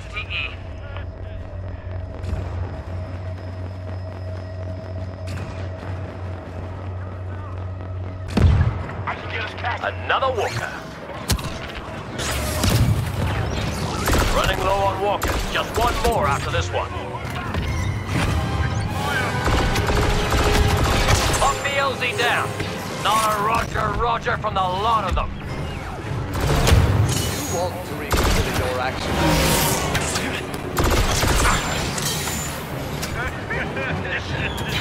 Straight. Another walker. Running low on walkers. Just one more after this one. Up the LZ down. Not a roger roger from the lot of them. You want to reconsider your actions. Yeah.